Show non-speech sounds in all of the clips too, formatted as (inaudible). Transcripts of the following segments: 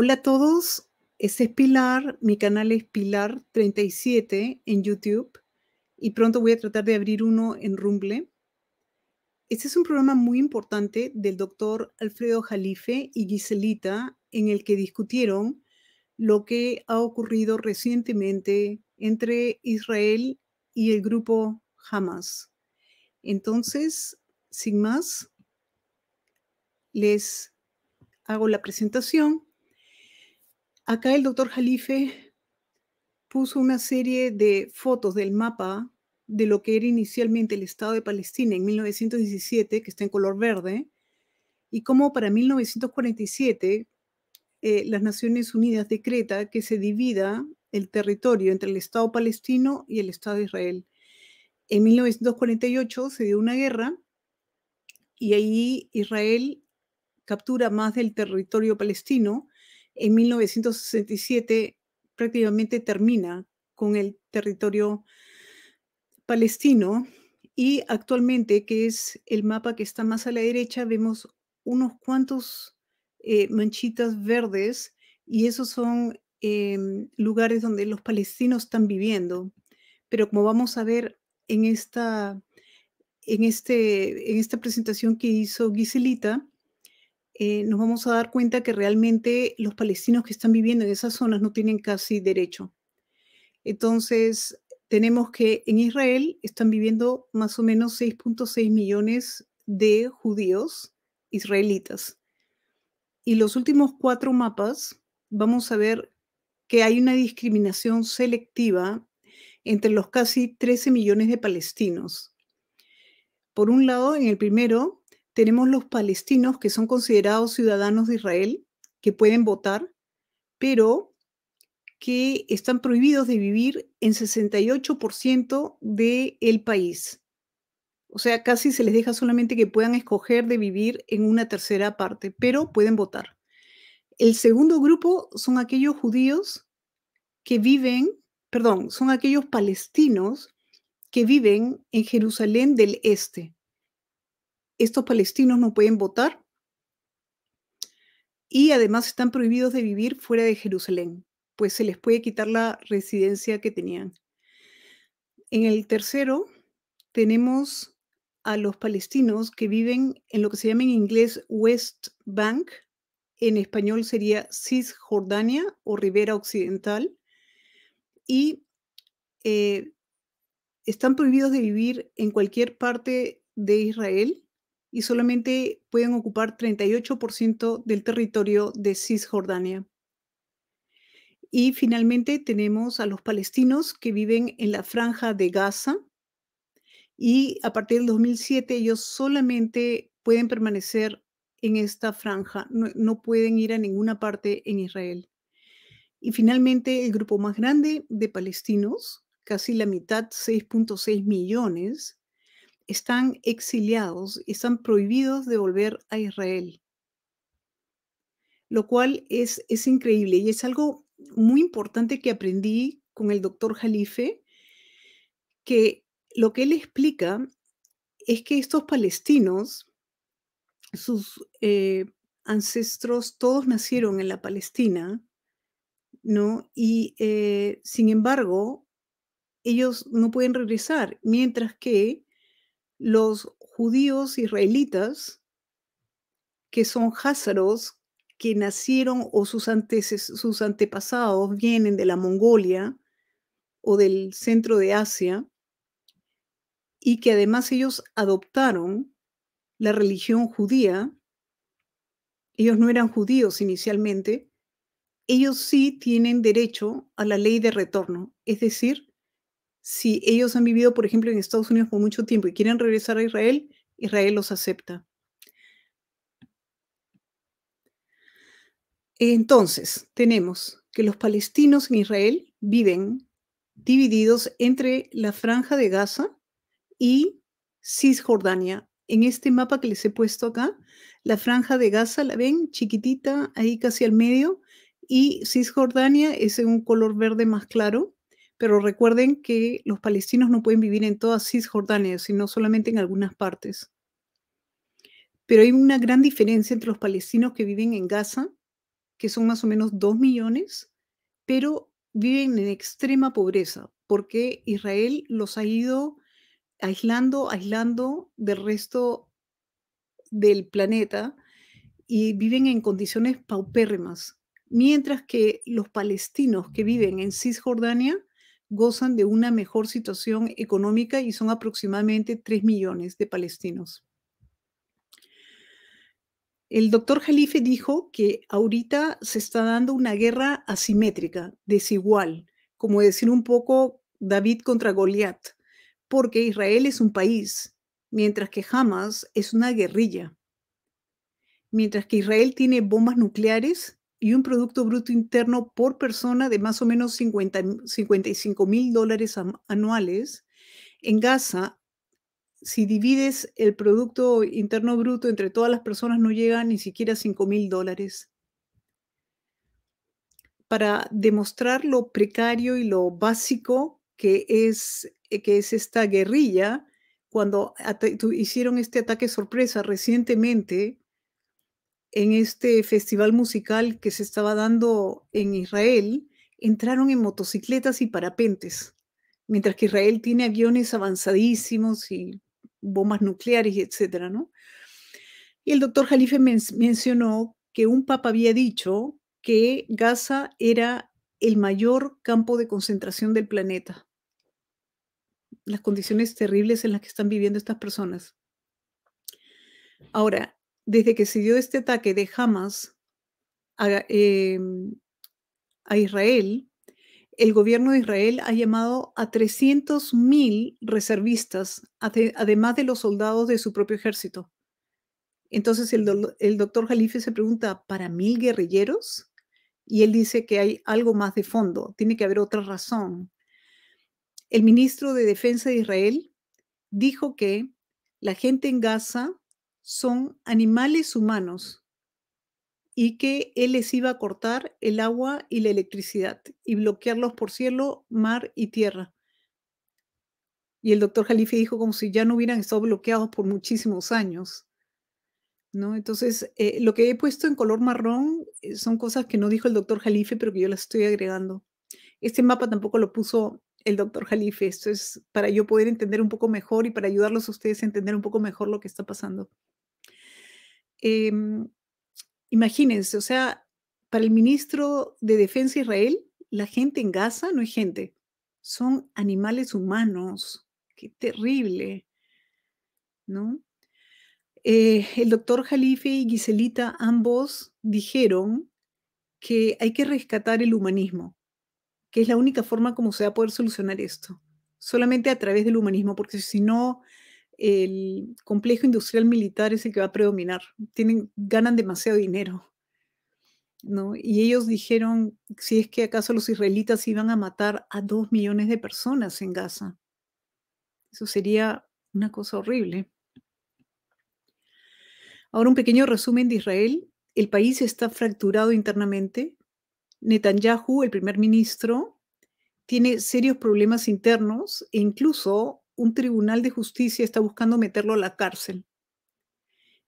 Hola a todos, este es Pilar, mi canal es Pilar37 en YouTube y pronto voy a tratar de abrir uno en Rumble. Este es un programa muy importante del doctor Alfredo Jalife y Giselita en el que discutieron lo que ha ocurrido recientemente entre Israel y el grupo Hamas. Entonces, sin más, les hago la presentación Acá el doctor Jalife puso una serie de fotos del mapa de lo que era inicialmente el Estado de Palestina en 1917, que está en color verde, y cómo para 1947 eh, las Naciones Unidas decreta que se divida el territorio entre el Estado palestino y el Estado de Israel. En 1948 se dio una guerra y ahí Israel captura más del territorio palestino en 1967 prácticamente termina con el territorio palestino y actualmente, que es el mapa que está más a la derecha, vemos unos cuantos eh, manchitas verdes y esos son em, lugares donde los palestinos están viviendo. Pero como vamos a ver en esta, en este, en esta presentación que hizo Giselita, eh, nos vamos a dar cuenta que realmente los palestinos que están viviendo en esas zonas no tienen casi derecho. Entonces, tenemos que en Israel están viviendo más o menos 6.6 millones de judíos israelitas. Y los últimos cuatro mapas vamos a ver que hay una discriminación selectiva entre los casi 13 millones de palestinos. Por un lado, en el primero tenemos los palestinos que son considerados ciudadanos de Israel, que pueden votar, pero que están prohibidos de vivir en 68% del país. O sea, casi se les deja solamente que puedan escoger de vivir en una tercera parte, pero pueden votar. El segundo grupo son aquellos judíos que viven, perdón, son aquellos palestinos que viven en Jerusalén del Este estos palestinos no pueden votar y además están prohibidos de vivir fuera de Jerusalén, pues se les puede quitar la residencia que tenían. En el tercero tenemos a los palestinos que viven en lo que se llama en inglés West Bank, en español sería Cisjordania o Ribera Occidental, y eh, están prohibidos de vivir en cualquier parte de Israel y solamente pueden ocupar 38% del territorio de Cisjordania. Y finalmente tenemos a los palestinos que viven en la franja de Gaza y a partir del 2007 ellos solamente pueden permanecer en esta franja, no, no pueden ir a ninguna parte en Israel. Y finalmente el grupo más grande de palestinos, casi la mitad, 6.6 millones, están exiliados, están prohibidos de volver a Israel. Lo cual es, es increíble y es algo muy importante que aprendí con el doctor Jalife, que lo que él explica es que estos palestinos, sus eh, ancestros, todos nacieron en la Palestina, ¿no? Y eh, sin embargo, ellos no pueden regresar, mientras que los judíos israelitas, que son házaros, que nacieron o sus, sus antepasados vienen de la Mongolia o del centro de Asia, y que además ellos adoptaron la religión judía, ellos no eran judíos inicialmente, ellos sí tienen derecho a la ley de retorno, es decir, si ellos han vivido, por ejemplo, en Estados Unidos por mucho tiempo y quieren regresar a Israel, Israel los acepta. Entonces, tenemos que los palestinos en Israel viven divididos entre la franja de Gaza y Cisjordania. En este mapa que les he puesto acá, la franja de Gaza la ven chiquitita, ahí casi al medio, y Cisjordania es en un color verde más claro pero recuerden que los palestinos no pueden vivir en toda Cisjordania, sino solamente en algunas partes. Pero hay una gran diferencia entre los palestinos que viven en Gaza que son más o menos 2 millones, pero viven en extrema pobreza, porque Israel los ha ido aislando, aislando del resto del planeta y viven en condiciones paupérrimas, mientras que los palestinos que viven en Cisjordania gozan de una mejor situación económica y son aproximadamente 3 millones de palestinos. El doctor Jalife dijo que ahorita se está dando una guerra asimétrica, desigual, como decir un poco David contra Goliat, porque Israel es un país, mientras que Hamas es una guerrilla. Mientras que Israel tiene bombas nucleares y un Producto Bruto Interno por persona de más o menos 50, 55 mil dólares anuales, en Gaza si divides el Producto Interno Bruto entre todas las personas, no llega ni siquiera a 5 mil dólares. Para demostrar lo precario y lo básico que es, eh, que es esta guerrilla, cuando hicieron este ataque sorpresa recientemente en este festival musical que se estaba dando en Israel, entraron en motocicletas y parapentes, mientras que Israel tiene aviones avanzadísimos y bombas nucleares, etcétera, ¿no? Y el doctor Jalife mencionó que un papa había dicho que Gaza era el mayor campo de concentración del planeta. Las condiciones terribles en las que están viviendo estas personas. Ahora, desde que se dio este ataque de Hamas a, em, Israel, el gobierno de Israel ha llamado a 300.000 reservistas, además de los soldados de su propio ejército. Entonces el, doctor Jalife se pregunta, ¿para mil guerrilleros? Y él dice que hay algo más de fondo, tiene que haber otra razón. El ministro de Defensa de Israel dijo que la gente en Gaza son animales humanos y que él les iba a cortar el agua y la electricidad y bloquearlos por cielo, mar y tierra. Y el doctor Jalife dijo como si ya no hubieran estado bloqueados por muchísimos años. ¿no? Entonces, eh, lo que he puesto en color marrón eh, son cosas que no dijo el doctor Jalife, pero que yo las estoy agregando. Este mapa tampoco lo puso el doctor Jalife. Esto es para yo poder entender un poco mejor y para ayudarlos a ustedes a entender un poco mejor lo que está pasando. Em, Imagínense, o sea, para el ministro de Defensa de Israel, la gente en Gaza no es gente, son animales humanos. Qué terrible, ¿no? Eh, el doctor Jalife y Giselita ambos dijeron que hay que rescatar el humanismo, que es la única forma como se va a poder solucionar esto, solamente a través del humanismo, porque si no, el complejo industrial militar es el que va a predominar. Tienen, ganan demasiado dinero. ¿no? Y ellos dijeron, si es que acaso los israelitas iban a matar a dos millones de personas en Gaza. Eso sería una cosa horrible. Ahora un pequeño resumen de Israel. El país está fracturado internamente. Netanyahu, el primer ministro, tiene serios problemas internos e incluso un tribunal de justicia está buscando meterlo a la cárcel.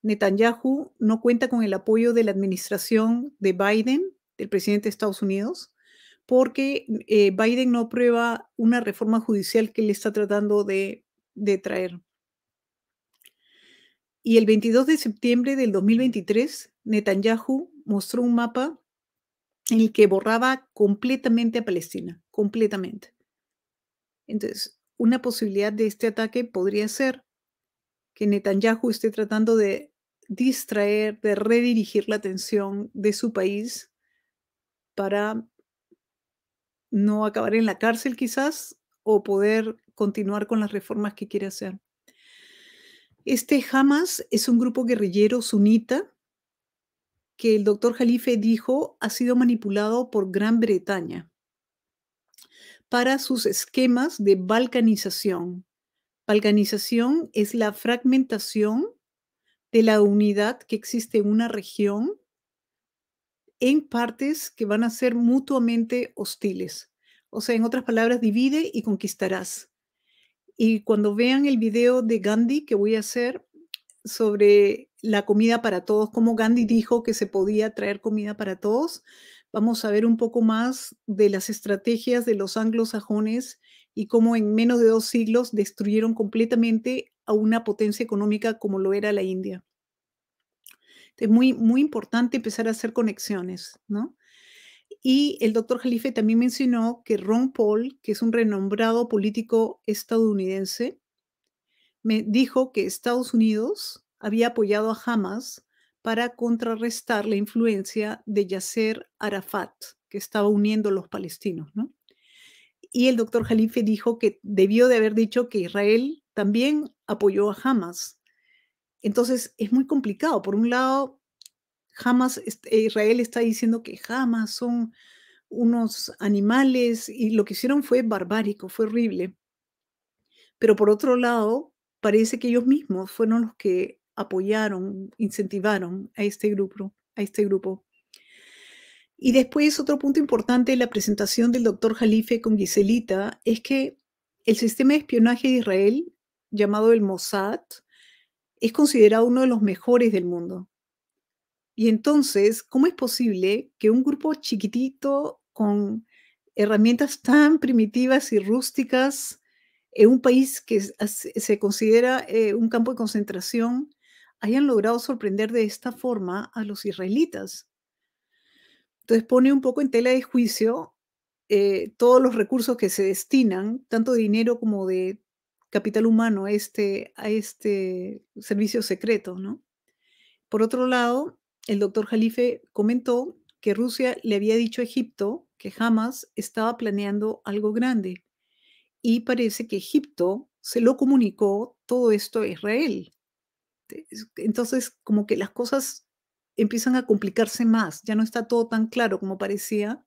Netanyahu no cuenta con el apoyo de la administración de Biden, del presidente de Estados Unidos, porque eh, Biden no aprueba una reforma judicial que él está tratando de, de traer. Y el 22 de septiembre del 2023, Netanyahu mostró un mapa en el que borraba completamente a Palestina, completamente. Entonces, una posibilidad de este ataque podría ser que Netanyahu esté tratando de distraer, de redirigir la atención de su país para no acabar en la cárcel quizás o poder continuar con las reformas que quiere hacer. Este Hamas es un grupo guerrillero sunita que el doctor Jalife dijo ha sido manipulado por Gran Bretaña para sus esquemas de balcanización. Balcanización es la fragmentación de la unidad que existe en una región en partes que van a ser mutuamente hostiles. O sea, en otras palabras, divide y conquistarás. Y cuando vean el video de Gandhi que voy a hacer sobre la comida para todos, como Gandhi dijo que se podía traer comida para todos. Vamos a ver un poco más de las estrategias de los anglosajones y cómo en menos de dos siglos destruyeron completamente a una potencia económica como lo era la India. Es muy, muy importante empezar a hacer conexiones, ¿no? Y el doctor Jalife también mencionó que Ron Paul, que es un renombrado político estadounidense, me dijo que Estados Unidos había apoyado a Hamas para contrarrestar la influencia de Yasser Arafat, que estaba uniendo a los palestinos, ¿no? Y el doctor Jalife dijo que debió de haber dicho que Israel también apoyó a Hamas. Entonces es muy complicado. Por un lado, Hamas, Israel está diciendo que Hamas son unos animales y lo que hicieron fue barbárico, fue horrible. Pero por otro lado, parece que ellos mismos fueron los que apoyaron, incentivaron a este grupo, a este grupo. Y después otro punto importante de la presentación del doctor Jalife con Giselita es que el sistema de espionaje de Israel, llamado el Mossad, es considerado uno de los mejores del mundo. Y entonces, ¿cómo es posible que un grupo chiquitito con herramientas tan primitivas y rústicas en un país que se considera eh, un campo de concentración hayan logrado sorprender de esta forma a los israelitas? Entonces pone un poco en tela de juicio eh, todos los recursos que se destinan, tanto de dinero como de capital humano, a este, a este servicio secreto, ¿no? Por otro lado, el doctor Jalife comentó que Rusia le había dicho a Egipto que jamás estaba planeando algo grande y parece que Egipto se lo comunicó todo esto a Israel. Entonces, como que las cosas empiezan a complicarse más, ya no está todo tan claro como parecía.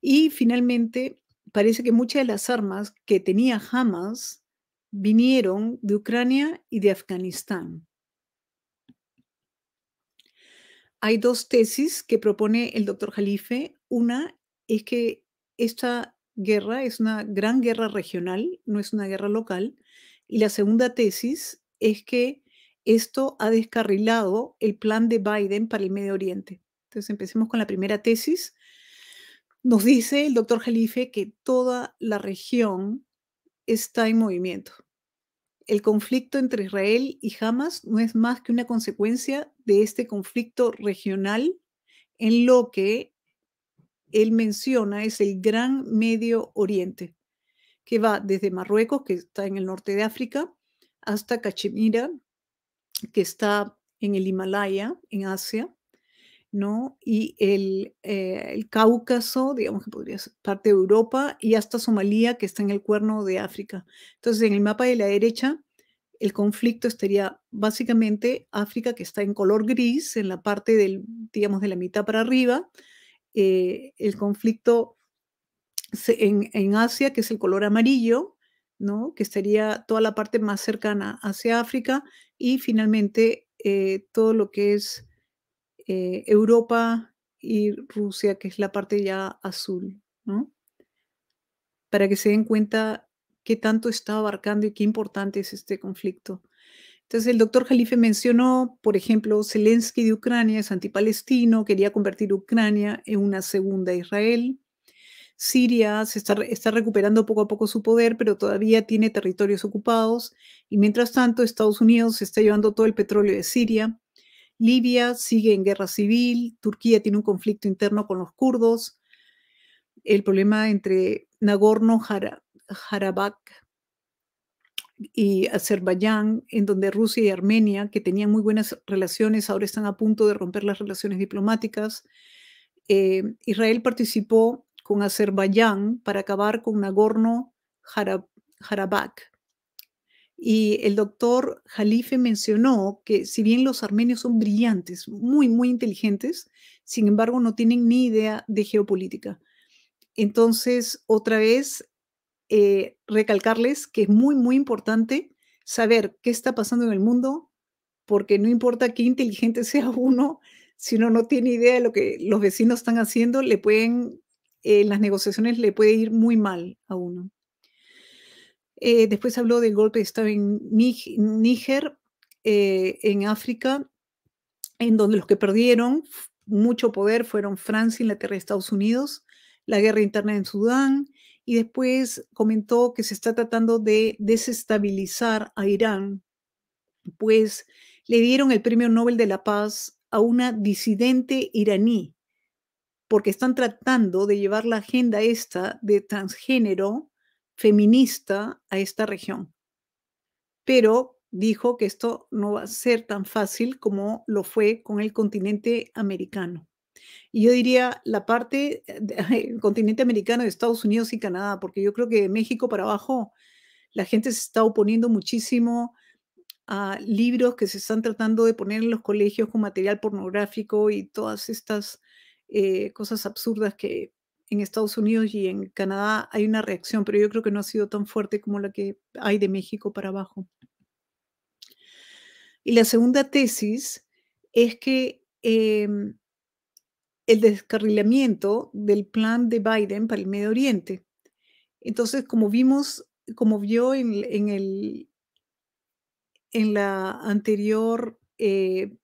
Y finalmente, parece que muchas de las armas que tenía Hamas vinieron de Ucrania y de Afganistán. Hay dos tesis que propone el doctor Jalife. Una es que esta guerra es una gran guerra regional, no es una guerra local. Y la segunda tesis es que esto ha descarrilado el plan de Biden para el Medio Oriente. Entonces, empecemos con la primera tesis. Nos dice el doctor Jalife que toda la región está en movimiento. El conflicto entre Israel y Hamas no es más que una consecuencia de este conflicto regional en lo que él menciona es el Gran Medio Oriente, que va desde Marruecos, que está en el norte de África, hasta Cachemira, que está en el Himalaya, en Asia, ¿no? Y el, eh, el, Cáucaso, digamos que podría ser parte de Europa, y hasta Somalia, que está en el cuerno de África. Entonces, en el mapa de la derecha, el conflicto estaría básicamente África, que está en color gris, en la parte del, digamos, de la mitad para arriba, eh, el conflicto en, en Asia, que es el color amarillo, ¿no? que estaría toda la parte más cercana hacia África y finalmente eh, todo lo que es eh, Europa y Rusia, que es la parte ya azul, ¿no? para que se den cuenta qué tanto está abarcando y qué importante es este conflicto. Entonces, el doctor Jalife mencionó, por ejemplo, Zelensky de Ucrania es antipalestino, quería convertir Ucrania en una segunda Israel. Siria se está, está, recuperando poco a poco su poder, pero todavía tiene territorios ocupados. Y mientras tanto, Estados Unidos está llevando todo el petróleo de Siria. Libia sigue en guerra civil. Turquía tiene un conflicto interno con los kurdos. El problema entre Nagorno-Karabaj y Azerbaiyán, en donde Rusia y Armenia, que tenían muy buenas relaciones, ahora están a punto de romper las relaciones diplomáticas. Eh, Israel participó con Azerbaiyán para acabar con Nagorno-Karabaj. Y el doctor Jalife mencionó que si bien los armenios son brillantes, muy, muy inteligentes, sin embargo no tienen ni idea de geopolítica. Entonces, otra vez, eh, recalcarles que es muy, muy importante saber qué está pasando en el mundo, porque no importa qué inteligente (laughs) sea uno, si uno no tiene idea de lo que los vecinos están haciendo, le pueden en las negociaciones le puede ir muy mal a uno. Eh, después habló del golpe de Estado en Níger. eh, en África, en donde los que perdieron mucho poder fueron Francia, Inglaterra y Estados Unidos, la guerra interna en Sudán, y después comentó que se está tratando de desestabilizar a Irán, pues le dieron el Premio Nobel de la Paz a una disidente iraní, porque están tratando de llevar la agenda esta de transgénero feminista a esta región. Pero dijo que esto no va a ser tan fácil como lo fue con el continente americano. Y yo diría la parte del (laughs) continente americano de Estados Unidos y Canadá, porque yo creo que de México para abajo la gente se está oponiendo muchísimo a libros que se están tratando de poner en los colegios con material pornográfico y todas estas eh, cosas absurdas que en Estados Unidos y en Canadá hay una reacción, pero yo creo que no ha sido tan fuerte como la que hay de México para abajo. Y la segunda tesis es que em, el descarrilamiento del plan de Biden para el Medio Oriente. Entonces, como vimos, como vio en, el, en la anterior eh,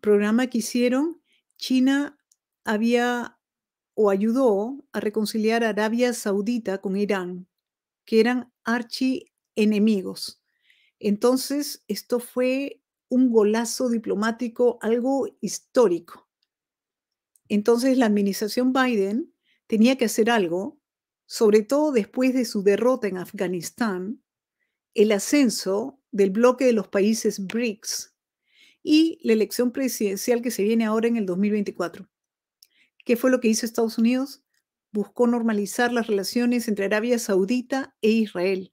programa que hicieron, China había o ayudó a reconciliar Arabia Saudita con Irán, que eran archienemigos. Entonces, esto fue un golazo diplomático, algo histórico. Entonces, la administración Biden tenía que hacer algo, sobre todo después de su derrota en Afganistán, el ascenso del bloque de los países BRICS y la elección presidencial que se viene ahora en el 2024. ¿Qué fue lo que hizo Estados Unidos? Buscó normalizar las relaciones entre Arabia Saudita e Israel,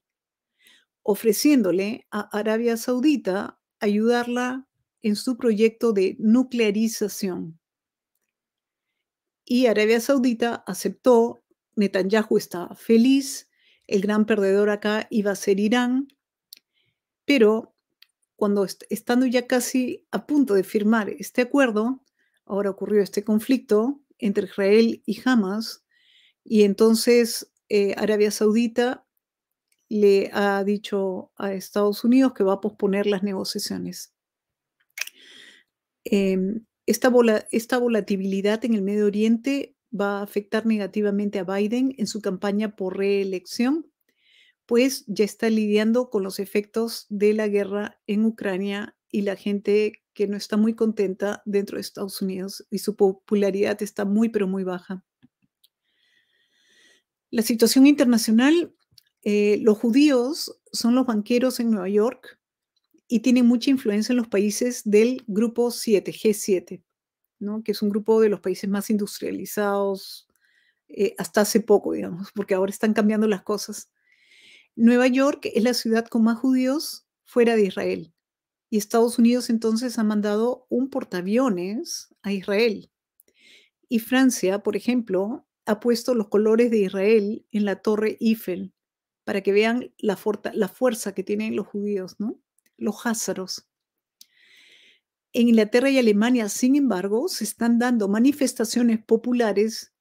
ofreciéndole a Arabia Saudita ayudarla en su proyecto de nuclearización. Y Arabia Saudita aceptó, Netanyahu está feliz, el gran perdedor acá iba a ser Irán, pero cuando estando ya casi a punto de firmar este acuerdo, ahora ocurrió este conflicto, entre Israel y Hamas. Y entonces eh, Arabia Saudita le ha dicho a Estados Unidos que va a posponer las negociaciones. Em, esta, esta volatilidad en el Medio Oriente va a afectar negativamente a Biden en su campaña por reelección, pues ya está lidiando con los efectos de la guerra en Ucrania y la gente que no está muy contenta dentro de Estados Unidos y su popularidad está muy, pero muy baja. La situación internacional, eh, los judíos son los banqueros en Nueva York y tienen mucha influencia en los países del grupo 7, G7, ¿no? que es un grupo de los países más industrializados eh, hasta hace poco, digamos, porque ahora están cambiando las cosas. Nueva York es la ciudad con más judíos fuera de Israel. Y Estados Unidos entonces ha mandado un portaaviones a Israel. Y Francia, por ejemplo, ha puesto los colores de Israel en la torre Eiffel para que vean la, fuerza que tienen los judíos, ¿no? Los házaros. En Inglaterra y Alemania, sin embargo, se están dando manifestaciones populares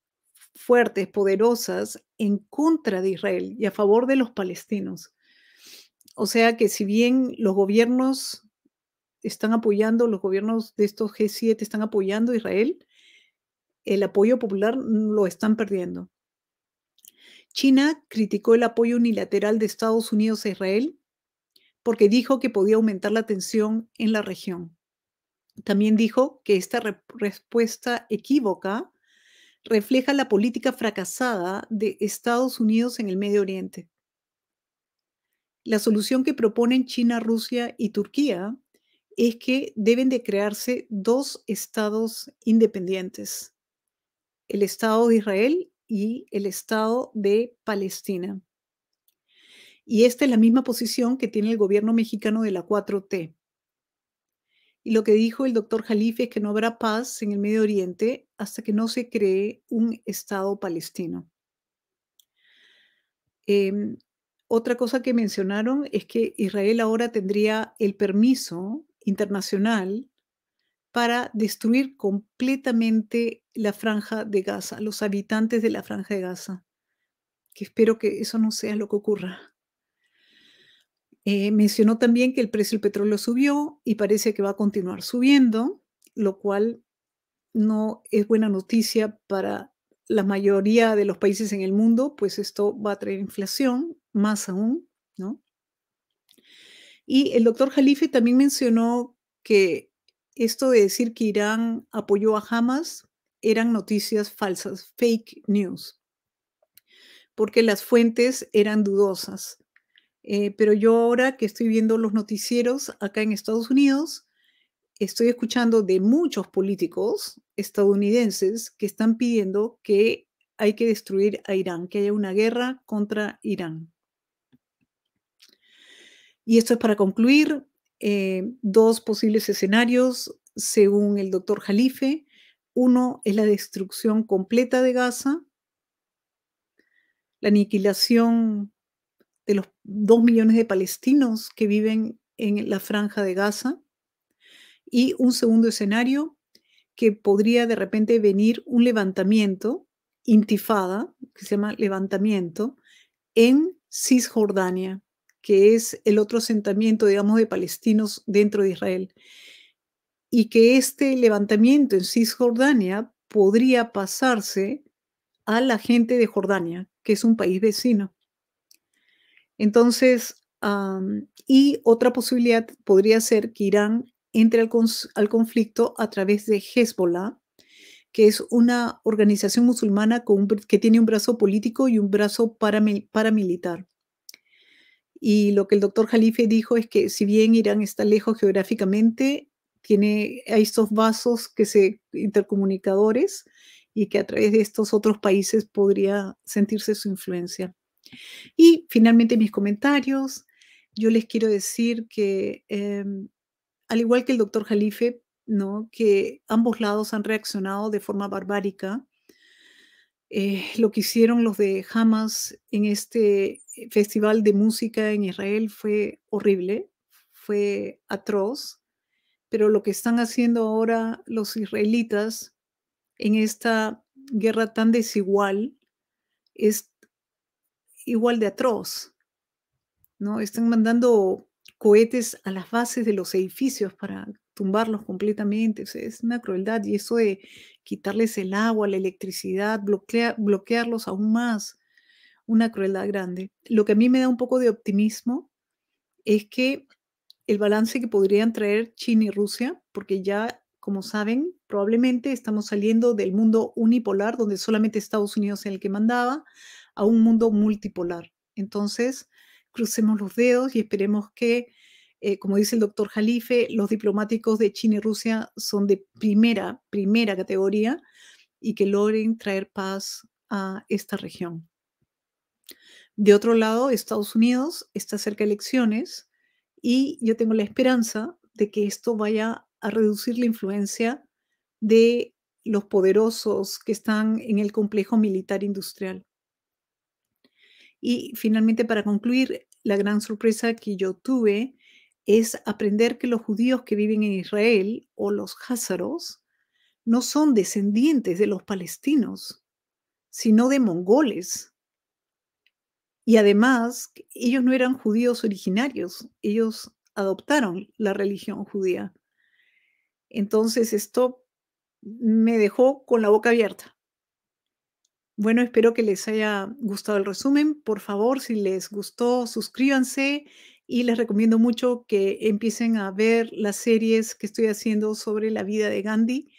fuertes, poderosas, en contra de Israel y a favor de los palestinos. O sea que si bien los gobiernos están apoyando, los gobiernos de estos G7 están apoyando a Israel, el apoyo popular lo están perdiendo. China criticó el apoyo unilateral de Estados Unidos a Israel porque dijo que podía aumentar la tensión en la región. También dijo que esta respuesta equívoca refleja la política fracasada de Estados Unidos en el Medio Oriente. La solución que proponen China, Rusia y Turquía es que deben de crearse dos estados independientes, el Estado de Israel y el Estado de Palestina. Y esta es la misma posición que tiene el gobierno mexicano de la 4T. Y lo que dijo el doctor Jalife es que no habrá paz en el Medio Oriente hasta que no se cree un Estado palestino. Em, otra cosa que mencionaron es que Israel ahora tendría el permiso internacional para destruir completamente la franja de Gaza, los habitantes de la franja de Gaza. Que espero que eso no sea lo que ocurra. Eh, mencionó también que el precio del petróleo subió y parece que va a continuar subiendo, lo cual no es buena noticia para la mayoría de los países en el mundo, pues esto va a traer inflación, más aún, ¿no? Y el doctor Jalife también mencionó que esto de decir que Irán apoyó a Hamas eran noticias falsas, fake news, porque las fuentes eran dudosas. Eh, pero yo ahora que estoy viendo los noticieros acá en Estados Unidos, estoy escuchando de muchos políticos estadounidenses que están pidiendo que hay que destruir a Irán, que haya una guerra contra Irán. Y esto es para concluir eh, dos posibles escenarios según el doctor Jalife. Uno es la destrucción completa de Gaza, la aniquilación de los dos millones de palestinos que viven en la franja de Gaza. Y un segundo escenario que podría de repente venir un levantamiento, intifada, que se llama levantamiento, en Cisjordania, que es el otro asentamiento, digamos, de palestinos dentro de Israel. Y que este levantamiento en Cisjordania podría pasarse a la gente de Jordania, que es un país vecino. Entonces, y otra posibilidad podría ser que Irán entre al, conflicto a través de Hezbollah, que es una organización musulmana que tiene un brazo político y un brazo paramilitar. Y lo que el doctor Jalife dijo es que si bien Irán está lejos geográficamente, tiene, hay estos vasos que se intercomunicadores y que a través de estos otros países podría sentirse su influencia. Y finalmente mis comentarios. Yo les quiero decir que, em, al igual que el doctor Jalife, ¿no? que ambos lados han reaccionado de forma barbárica. Eh, lo que hicieron los de Hamas en este festival de música en Israel fue horrible, fue atroz, pero lo que están haciendo ahora los israelitas en esta guerra tan desigual es igual de atroz. ¿no? Están mandando cohetes a las bases de los edificios para tumbarlos completamente. es una crueldad. Y eso de quitarles el agua, la electricidad, bloquearlos aún más, una crueldad grande. Lo que a mí me da un poco de optimismo es que el balance que podrían traer China y Rusia, porque ya, como saben, probablemente estamos saliendo del mundo unipolar, donde solamente Estados Unidos es el que mandaba, a un mundo multipolar. Entonces, crucemos los dedos y esperemos que, eh, como dice el doctor Jalife, los diplomáticos de China y Rusia son de primera, primera categoría y que logren traer paz a esta región. De otro lado, Estados Unidos está cerca de elecciones y yo tengo la esperanza de que esto vaya a reducir la influencia de los poderosos que están en el complejo militar industrial. Y finalmente, para concluir, la gran sorpresa que yo tuve es aprender que los judíos que viven en Israel o los házaros no son descendientes de los palestinos, sino de mongoles. Y además, ellos no eran judíos originarios, ellos adoptaron la religión judía. Entonces, esto me dejó con la boca abierta. Bueno, espero que les haya gustado el resumen. Por favor, si les gustó, suscríbanse y les recomiendo mucho que empiecen a ver las series que estoy haciendo sobre la vida de Gandhi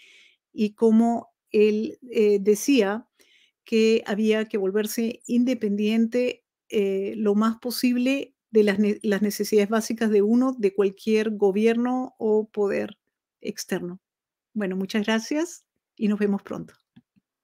y cómo él eh, decía que había que volverse independiente eh, lo más posible de las, las necesidades básicas de uno, de cualquier gobierno o poder externo. Bueno, muchas gracias y nos vemos pronto.